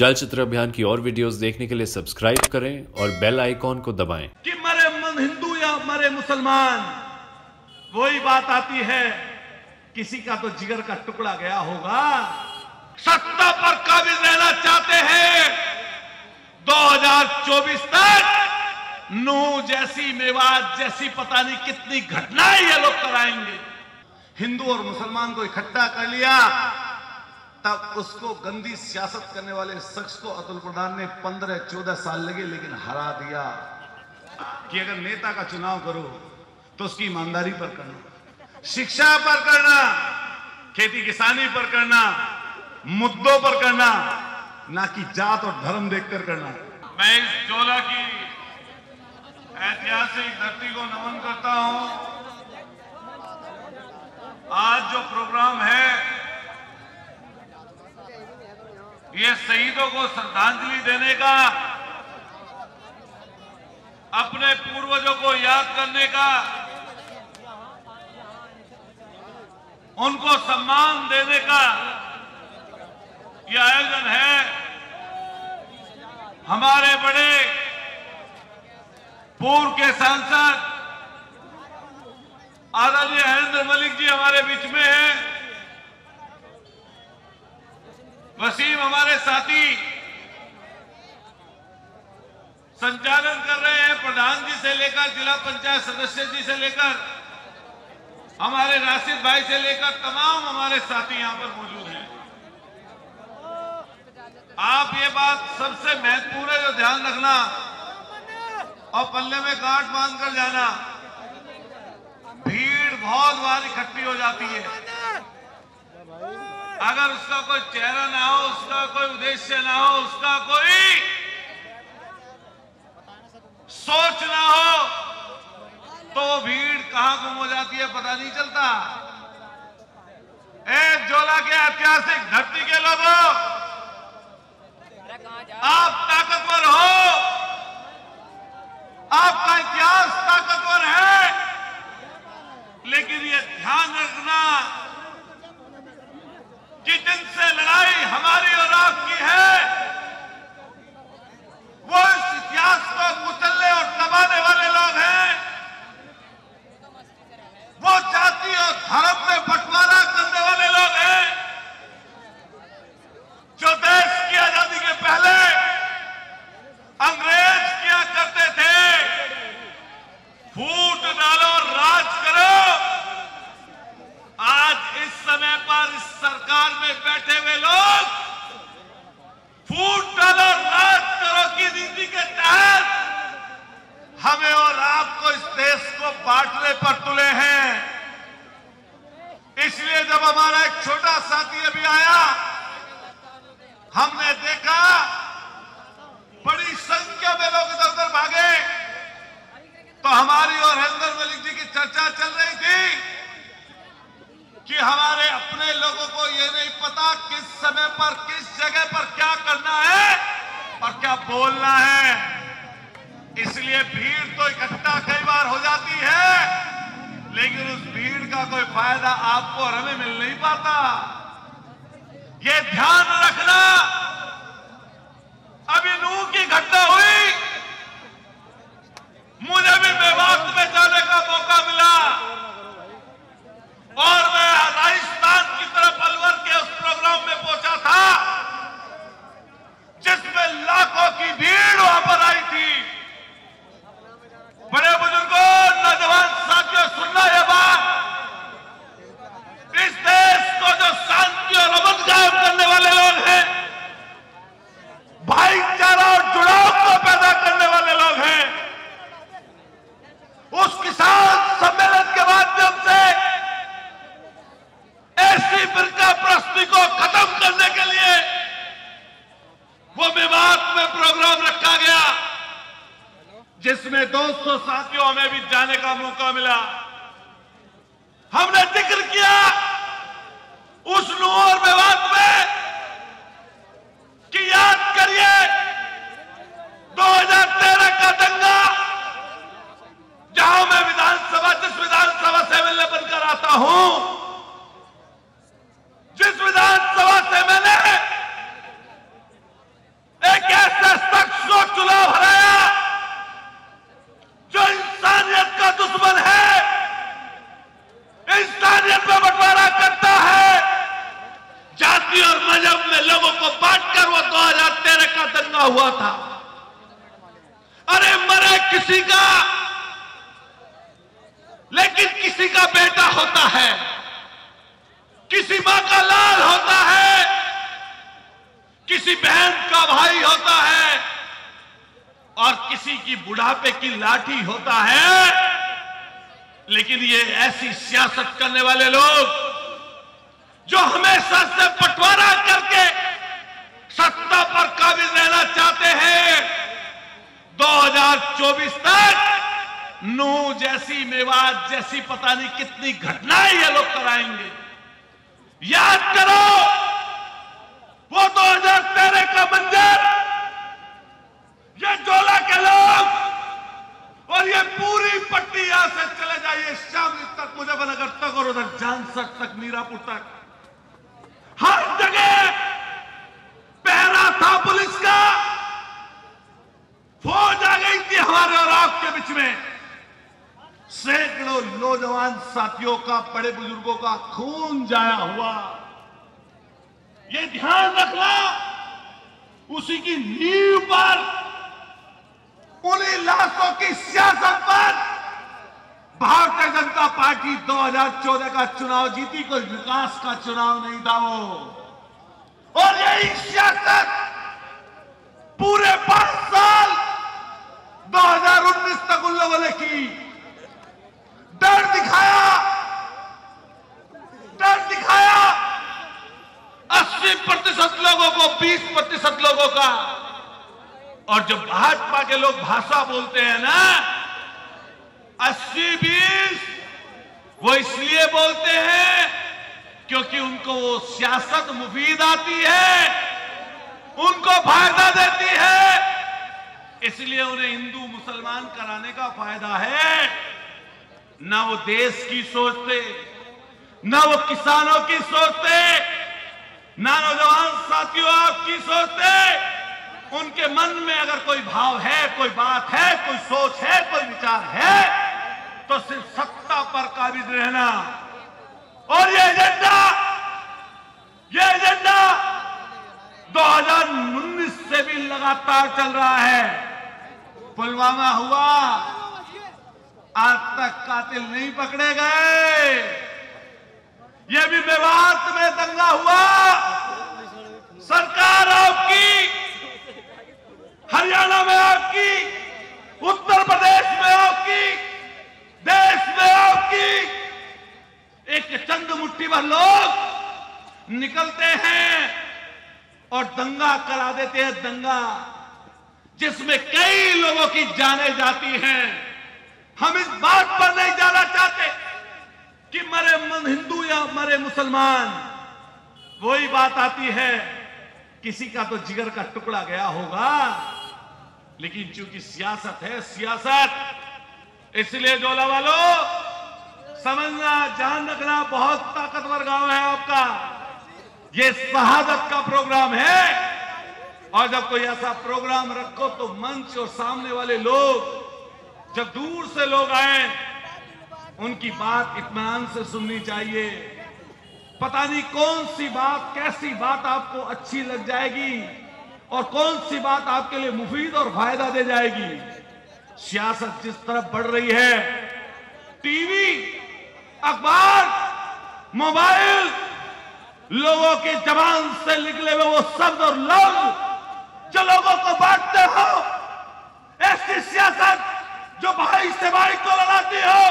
चलचित्र अभियान की और वीडियोस देखने के लिए सब्सक्राइब करें और बेल आइकॉन को दबाएँ। कि मरे हिंदू या मरे मुसलमान, वही बात आती है। किसी का तो जिगर का टुकड़ा गया होगा। सत्ता पर काबिज रहना चाहते हैं। 2024 तक नू जैसी, मेवात जैसी पता नहीं कितनी घटनाएँ ये लोग कराएँगे। हिंदू और मुसलमान को इकट्ठा कर लिया। तब उसको गंदी सियासत करने वाले शख्स को अतुल प्रधान ने 15-14 साल लगे, लेकिन हरा दिया। कि अगर नेता का चुनाव करो तो उसकी ईमानदारी पर करना, शिक्षा पर करना, खेती किसानी पर करना, मुद्दों पर करना, ना कि जात और धर्म देखकर करना। मैं इस जोला की ऐतिहासिक धरती को नमन करता हूँ। आज जो प्रोग्राम है ये शहीदों को श्रद्धांजलि देने का, अपने पूर्वजों को याद करने का, उनको सम्मान देने का यह आयोजन है। हमारे बड़े पूर्व के सांसद आदरणीय हरेंद्र मलिक जी हमारे बीच में हैं। वसीम हमारे साथी संचालन कर रहे हैं प्रधान जी से लेकर जिला पंचायत सदस्य जी से लेकर हमारे राशिद भाई से लेकर तमाम हमारे साथी यहाँ पर मौजूद हैं। आप ये बात सबसे महत्वपूर्ण है, जो ध्यान रखना और पल्ले में गांठ बाँध कर जाना। भीड़ बहुत बार इकट्ठी हो जाती है। अगर उसका कोई चेहरा ना हो, उसका कोई उद्देश्य ना हो, उसका कोई सोच ना हो तो भीड़ कहाँ गुम हो जाती है पता नहीं चलता। एक जोला के ऐतिहासिक धरती के लोगों, आप ताकतवर हो। आपका इतिहास ताकतवर है। लेकिन ये ध्यान रखना कि जिनसे लड़ाई हमारी और आपकी है वो इस इतिहास को कुचलने और दबाने वाले लोग हैं वो जाति और धर्म में बंटवारा करने वाले लोग हैं जो देश की आज़ादी के पहले अंग्रेज़ किया करते थे फूट डालो राज करो आज इस समय पर इस सरकार में बैठे हुए लोग फूट डालो राज करो की नीति के तहत हमें और आपको इस देश को बांटने पर तुले हैं इसलिए जब हमारा एक छोटा साथी अभी आया हमने देखा बड़ी संख्या में लोग इधर उधर भागे तो हमारी और हरिंदर मलिक जी की चर्चा चल रही थी कि हमारे अपने लोगों को ये नहीं पता किस समय पर किस जगह पर क्या करना है और क्या बोलना है भीड़ तो इकट्ठा कई बार हो जाती है, लेकिन उस भीड़ का कोई फ़ायदा आपको और हमें मिल नहीं पाता। ये ध्यान रखना, अभी नू की घटना हुई। मुझे भी मेवात में जाने का मौका मिला और मैं राजस्थान की तरफ़ अलवर के उस प्रोग्राम में पहुँचा था जिसमें लाखों की भीड़ वहाँ पर आई थी बड़े बुज़ुर्गों नौजवान साथियों सुनना यह बात इस देश को जो शांति और अमन कायम करने वाले लोग हैं भाईचारा और जुड़ाव को पैदा करने वाले लोग हैं उस किसान सम्मेलन के माध्यम से ऐसी फिरका प्रस्ती को खत्म करने के लिए वो विवाद में प्रोग्राम रखा गया जिसमें 200 साथियों हमें भी जाने का मौका मिला हमने ज़िक्र किया उस नूर विवाद में कि याद करिए 2013 का दंगा जहाँ मैं विधानसभा जिस विधानसभा से एमएलए बनकर आता हूँ जिस विधानसभा से मैंने हुआ था अरे मरे किसी का लेकिन किसी का बेटा होता है, किसी माँ का लाल होता है, किसी बहन का भाई होता है, और किसी की बुढ़ापे की लाठी होता है। लेकिन ये ऐसी सियासत करने वाले लोग, जो हमेशा से बंटवारा करके सत्ता पर काबिज रहना चाहते हैं 2024 तक नू जैसी मेवात जैसी पता नहीं कितनी घटनाएँ ये लोग कराएँगे। याद करो वो 2013 का मंजर ये जोला के लोग और ये पूरी पट्टी यहाँ से चले जाइए शामली तक मुजफ्फरनगर तक और उधर जानसर तक मीरापुर तक हर जगह पहरा था पुलिस का फौज आ गई थी हमारे और आपके बीच में सैकड़ों नौजवान साथियों का, बड़े बुज़ुर्गों का खून जाया हुआ। ये ध्यान रखना, उसी की नींव पर, उन्हीं लाशों की सियासत पर भारतीय जनता पार्टी 2014 का चुनाव जीती, कोई विकास का चुनाव नहीं था वो। और यही सियासत पूरे पाँच साल 2019 तक उन लोगों ने की। डर दिखाया। डर दिखाया। 80 प्रतिशत लोगों को 20 प्रतिशत लोगों का। और जब भाजपा के लोग भाषा बोलते हैं ना 80 बीस, वो इसलिए बोलते हैं क्योंकि उनको वो सियासत मुफीद आती है, उनको फ़ायदा देती है। इसलिए उन्हें हिंदू मुसलमान कराने का फ़ायदा है। ना वो देश की सोचते ना वो किसानों की सोचते ना नौजवान साथियों आपकी सोचते उनके मन में अगर कोई भाव है, कोई बात है, कोई सोच है, कोई विचार है तो सिर्फ़ सत्ता पर काबिज रहना। और ये एजेंडा ये एजेंडा 2019 से भी लगातार चल रहा है। पुलवामा हुआ आज तक कातिल नहीं पकड़े गए। ये भी मेवात में दंगा हुआ। सरकार आपकी, हरियाणा में आपकी, उत्तर प्रदेश में आपकी, देश में आपकी। एक चंद मुट्ठी भर लोग निकलते हैं और दंगा करा देते हैं दंगा, जिसमें कई लोगों की जाने जाती हैं। हम इस बात पर नहीं जाना चाहते कि मरे हिंदू या मरे मुसलमान, वही बात आती है। किसी का तो जिगर का टुकड़ा गया होगा, लेकिन चूँकि सियासत है, सियासत। इसलिए जोला वालों समझना, ध्यान रखना, बहुत ताकतवर गाँव है आपका। ये शहादत का प्रोग्राम है। और जब कोई ऐसा प्रोग्राम रखो तो मंच और सामने वाले लोग जब दूर से लोग आए, उनकी बात इतमान से सुननी चाहिए। पता नहीं कौन सी बात, कैसी बात आपको अच्छी लग जाएगी और कौन सी बात आपके लिए मुफीद और फ़ायदा दे जाएगी। सियासत जिस तरफ़ बढ़ रही है, टीवी, अखबार, मोबाइल, लोगों के जबान से निकले हुए वो शब्द और लफ्ज, जो लोगों को बांटते हो, ऐसी सियासत जो भाई भाई को लड़ाती हो,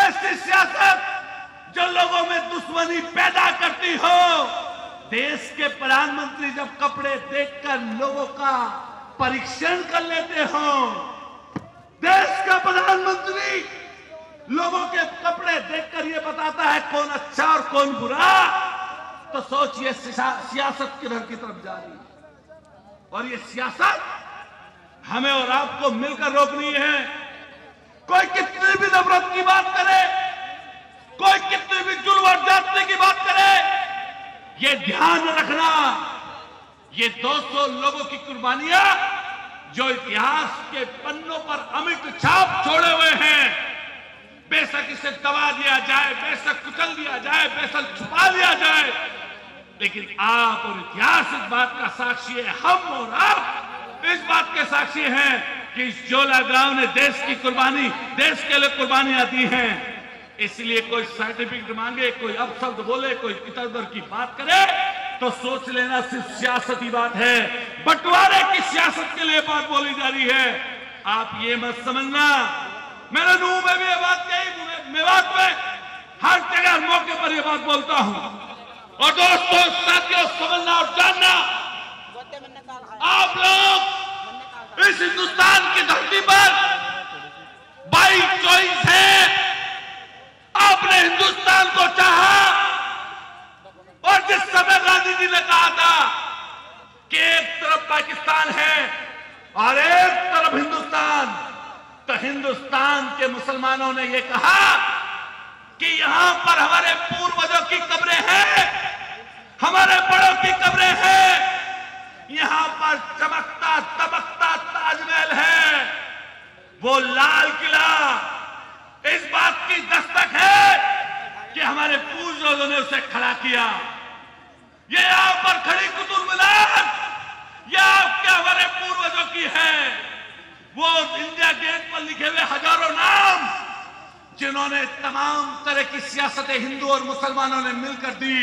ऐसी सियासत जो लोगों में दुश्मनी पैदा करती हो। देश के प्रधानमंत्री जब कपड़े देखकर लोगों का परीक्षण कर लेते हो, देश का प्रधानमंत्री लोगों के कपड़े देखकर ये बताता है कौन अच्छा और कौन बुरा। तो सोचिए सियासत किधर की तरफ़ जा रही है? और ये सियासत हमें और आपको मिलकर रोकनी है। कोई कितनी भी नफरत की बात करे, कोई कितनी भी जुल्म और जाति की बात करे, ये ध्यान रखना। ये 200 लोगों की कुर्बानियाँ जो इतिहास के पन्नों पर अमिट छाप छोड़े हुए हैं। बेशक इसे दबा दिया जाए, बेशक कुचल दिया जाए, बेशक छुपा दिया जाए। लेकिन आप और इतिहास इस बात का साक्षी है, हम और आप इस बात के साक्षी हैं कि जोला ग्राम ने देश की कुर्बानी, देश के लिए कुर्बानियाँ दी हैं। इसलिए कोई सर्टिफिकेट मांगे, कोई अपशब्द बोले, कोई इधर उधर की बात करे तो सोच लेना सिर्फ़ सियासती बात है। बंटवारे की सियासत के लिए बात बोली जा रही है। आप ये मत समझना। मैंने नू में भी ये बात कही मेवात में, हर जगह मौके पर ये बात बोलता हूँ। और दोस्तों, साथियों, समझना और जानना, आप लोग इस हिंदुस्तान की धरती पर बाई चॉइस है। आपने हिंदुस्तान को चाहा और जिस समय गांधी जी ने कहा था कि एक तरफ़ पाकिस्तान है और एक तरफ़ हिंदुस्तान तो हिंदुस्तान के मुसलमानों ने यह कहा कि यहाँ पर हमारे पूर्वजों की कब्रें हैं, हमारे बड़ों की कब्रें हैं। यहाँ पर चमकता तमकता ताजमहल है। वो लाल किला इस बात की दस्तक है कि हमारे पूर्वजों ने उसे खड़ा किया। ये आप पर खड़ी कुतुब मीनार यह आपके हमारे पूर्वजों की है। वो इंडिया गेट पर लिखे हुए हज़ारों नाम, जिन्होंने तमाम तरह की सियासतें हिंदू और मुसलमानों ने मिलकर दी,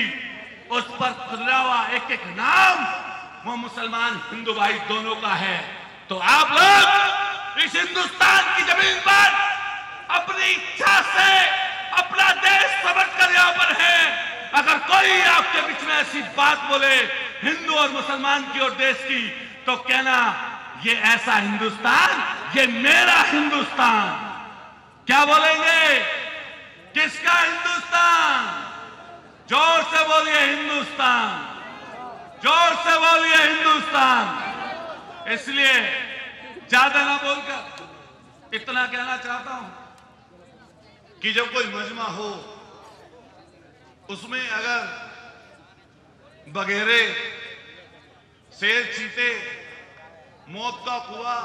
उस पर खुदरा हुआ एक एक नाम, वो मुसलमान हिंदू भाई दोनों का है। तो आप लोग इस हिंदुस्तान की ज़मीन पर अपनी इच्छा से अपना देश समझ कर यहाँ पर है। अगर कोई आपके बीच में ऐसी बात बोले, हिंदू और मुसलमान की और देश की तो कहना, ये ऐसा हिंदुस्तान, ये मेरा हिंदुस्तान। क्या बोलेंगे? किसका हिंदुस्तान? ज़ोर से बोलिए हिंदुस्तान। ज़ोर से बोलिए हिंदुस्तान। इसलिए ज़्यादा ना बोलकर इतना कहना चाहता हूँ कि जब कोई मजमा हो, उसमें अगर बघेरे शेर चीते, मौत का कुआ,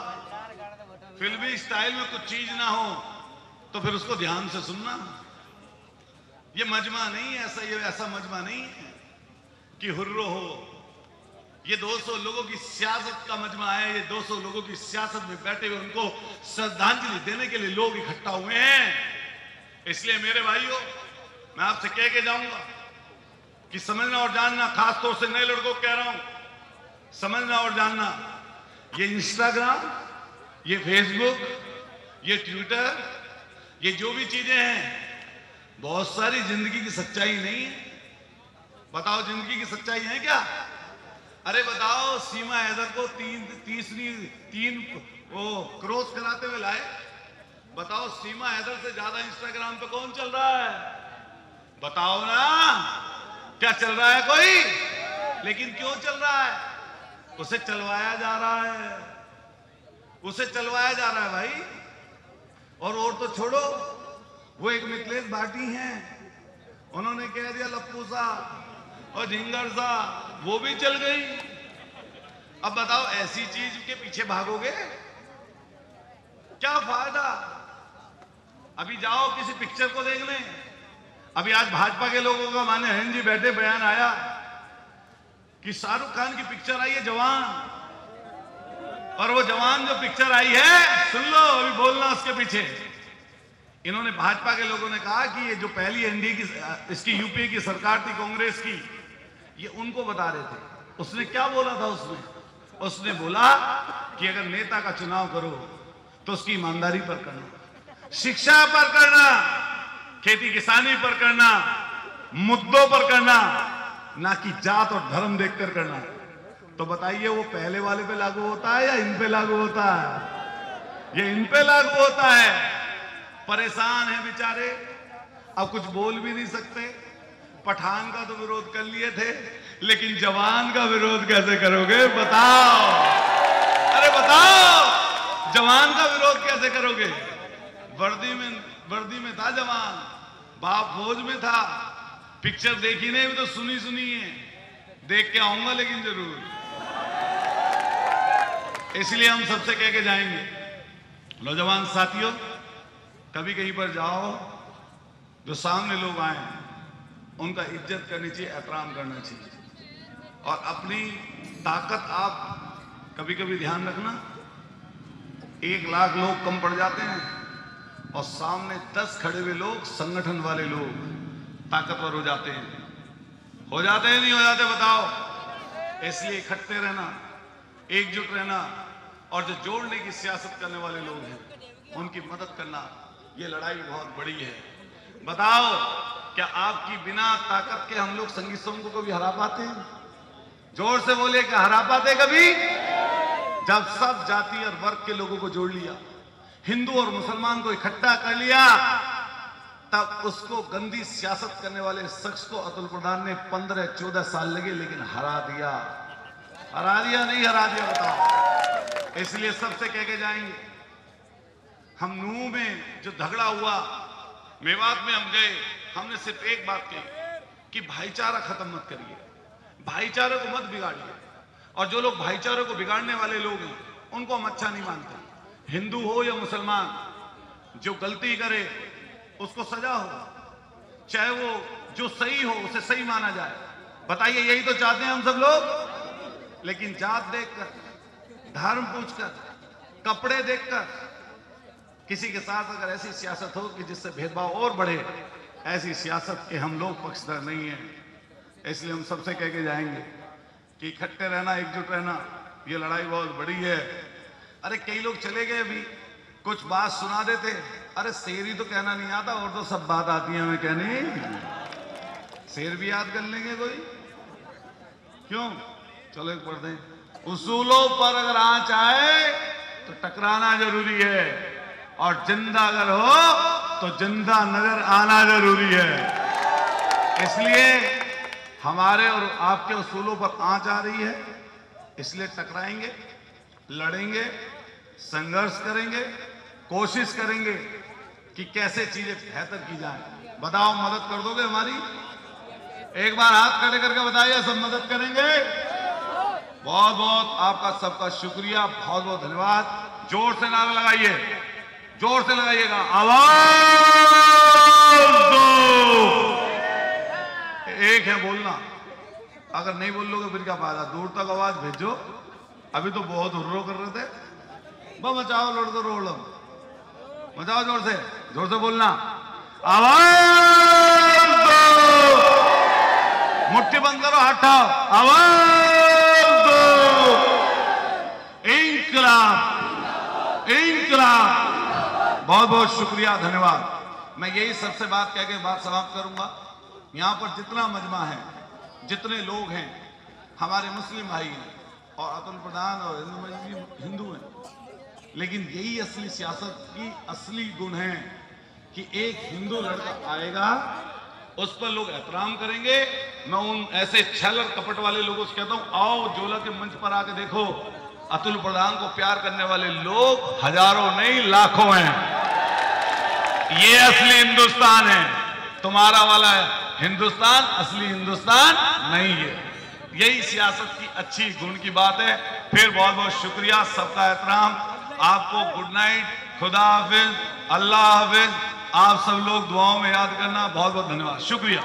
फिल्मी स्टाइल में कुछ चीज़ ना हो तो फिर उसको ध्यान से सुनना। ये मजमा नहीं है, ऐसा, ये ऐसा मजमा नहीं है कि हुर्रो हो ये 200 लोगों की सियासत का मजमा है, ये 200 लोगों की सियासत में बैठे हुए उनको श्रद्धांजलि देने के लिए लोग इकट्ठा हुए हैं। इसलिए मेरे भाइयों, मैं आपसे कह के जाऊँगा कि समझना और जानना खास तौर से नए लड़कों कह रहा हूँ, समझना और जानना, ये इंस्टाग्राम ये फेसबुक ये ट्विटर ये जो भी चीज़ें हैं, बहुत सारी ज़िंदगी की सच्चाई नहीं है। बताओ, ज़िंदगी की सच्चाई है क्या? अरे बताओ, सीमा हैदर को तीन, तीसरी, तीन वो क्रॉस कराते हुए लाए। बताओ, सीमा हैदर से ज़्यादा इंस्टाग्राम पे कौन चल रहा है? बताओ ना, क्या चल रहा है कोई? लेकिन क्यों चल रहा है? उसे चलवाया जा रहा है। उसे चलवाया जा रहा है भाई। और और तो छोड़ो, वो एक मिथिलेश भाटी हैं। उन्होंने कह दिया, लप्पू सा और ढिंगर सा, वो भी चल गई। अब बताओ, ऐसी चीज़ के पीछे भागोगे? क्या फ़ायदा? अभी जाओ, किसी पिक्चर को देख लें। अभी आज भाजपा के लोगों का माने हन जी बैठे, बयान आया कि शाहरुख खान की पिक्चर आई है जवान। और वो जवान जो पिक्चर आई है, सुन लो, अभी बोलना उसके पीछे। इन्होंने भाजपा के लोगों ने कहा कि ये जो पहली एनडीए की, इसकी यूपीए की सरकार थी, कांग्रेस की ये उनको बता रहे थे। उसने क्या बोला था उसने उसने बोला कि अगर नेता का चुनाव करो तो उसकी ईमानदारी पर करना। शिक्षा पर करना, खेती किसानी पर करना, मुद्दों पर करना, ना कि जात और धर्म देखकर करना। तो बताइए, वो पहले वाले पे लागू होता है या इन पे लागू होता है? ये इन पे लागू होता है। परेशान है बेचारे। अब कुछ बोल भी नहीं सकते। पठान का तो विरोध कर लिए थे, लेकिन जवान का विरोध कैसे करोगे? बताओ। अरे बताओ, जवान का विरोध कैसे करोगे? वर्दी में वर्दी में था जवान, बाप फौज में था। पिक्चर देखी नहीं तो सुनी सुनी है। देख के आऊँगा लेकिन ज़रूर। इसलिए हम सबसे कह के जाएँगे, नौजवान साथियों, कभी कहीं पर जाओ, जो सामने लोग आए उनका इज़्ज़त करनी चाहिए, एहतराम करना चाहिए। और अपनी ताकत आप कभी कभी ध्यान रखना, एक लाख लोग कम पड़ जाते हैं और सामने दस खड़े हुए लोग, संगठन वाले लोग ताकतवर हो जाते हैं। हो जाते हैं नहीं हो जाते, बताओ। इसलिए इकट्ठे रहना, एकजुट रहना और जो जोड़ने की सियासत करने वाले लोग हैं, उनकी मदद करना, ये लड़ाई बहुत बड़ी है। बताओ क्या आपकी बिना ताकत के हम लोग संगीत समूह को भी हरा पाते हैं? ज़ोर से बोले क्या हरा पाते कभी? जब सब जाति और वर्ग के लोगों को जोड़ लिया, हिंदू और मुसलमान को इकट्ठा कर लिया, तब उसको गंदी सियासत करने वाले शख्स को अतुल प्रधान ने पंद्रह, चौदह साल लगे, लेकिन हरा दिया। हरा दिया, नहीं हरा दिया, बताओ। इसलिए सबसे कह के जाएँगे, हम नूह में जो झगड़ा हुआ, मेवात में हम गए हमने सिर्फ़ एक बात कही, कि भाईचारा खत्म मत करिए। भाईचारे को मत बिगाड़िए। और जो लोग भाईचारे को बिगाड़ने वाले लोग हैं, उनको हम अच्छा नहीं मानते। हिंदू हो या मुसलमान, जो गलती करे, उसको सजा हो। चाहे वो जो सही हो, उसे सही माना जाए। बताइए, यही तो चाहते हैं हम सब लोग? लेकिन जात देखकर, धर्म पूछकर, कपड़े देखकर, किसी के साथ अगर ऐसी सियासत हो कि जिससे भेदभाव और बढ़े ऐसी सियासत के हम लोग पक्षधर नहीं है। इसलिए हम सबसे कह के जाएँगे कि इकट्ठे रहना, एकजुट रहना, ये लड़ाई बहुत बड़ी है। अरे कई लोग चले गए अभी, कुछ बात सुना देते। अरे शेर ही तो कहना नहीं आता, और तो सब बात आती है, हमें कहनी। शेर भी याद कर लेंगे कोई? क्यों? चलो एक पढ़ दें उसूलों पर अगर आँच आए तो टकराना ज़रूरी है। और ज़िंदा अगर हो तो ज़िंदा नज़र आना ज़रूरी है। इसलिए हमारे और आपके उसूलों पर आँच आ रही है। इसलिए टकराएँगे, लड़ेंगे, संघर्ष करेंगे, कोशिश करेंगे कि कैसे चीज़ें बेहतर की जाए। बताओ, मदद कर दोगे हमारी? एक बार हाथ खड़े करके बताइए, सब मदद करेंगे? बहुत बहुत आपका सबका शुक्रिया बहुत बहुत धन्यवाद। ज़ोर से नारा लगाइए। ज़ोर से लगाइएगा। आवाज़ दो। एक है बोलना। अगर नहीं बोल लोगे फिर क्या फ़ायदा? दूर तक आवाज़ भेजो। अभी तो बहुत हुर्रो कर रहे थे। बस मचाओ लड़ दो रोड मचाओ ज़ोर से। ज़ोर से बोलना। आवाज़ दो। मुट्ठी बंद करो हटाओ आवाज़ दो। इंकलाब इंकलाब बहुत बहुत शुक्रिया, धन्यवाद। मैं यही सबसे बात कह के बात समाप्त करूँगा। यहाँ पर जितना मजमा है, जितने लोग हैं, हमारे मुस्लिम भाई हैं, और अतुल प्रधान और हिंदू हैं, लेकिन यही असली सियासत की असली गुण है कि एक हिंदू लड़का आएगा, उस पर लोग एहतराम करेंगे। मैं उन ऐसे छल और कपट वाले लोगों से कहता हूँ, आओ जोला के मंच पर आके देखो, अतुल प्रधान को प्यार करने वाले लोग हज़ारों नहीं, लाखों हैं। ये असली हिंदुस्तान है। तुम्हारा वाला हिंदुस्तान, असली हिंदुस्तान नहीं है। यही सियासत की अच्छी गुण की बात है। फिर बहुत बहुत शुक्रिया, सबका एहतराम। आपको गुड नाइट खुदा हाफिज, अल्लाह हाफिज। आप सब लोग दुआओं में याद करना बहुत बहुत धन्यवाद। शुक्रिया।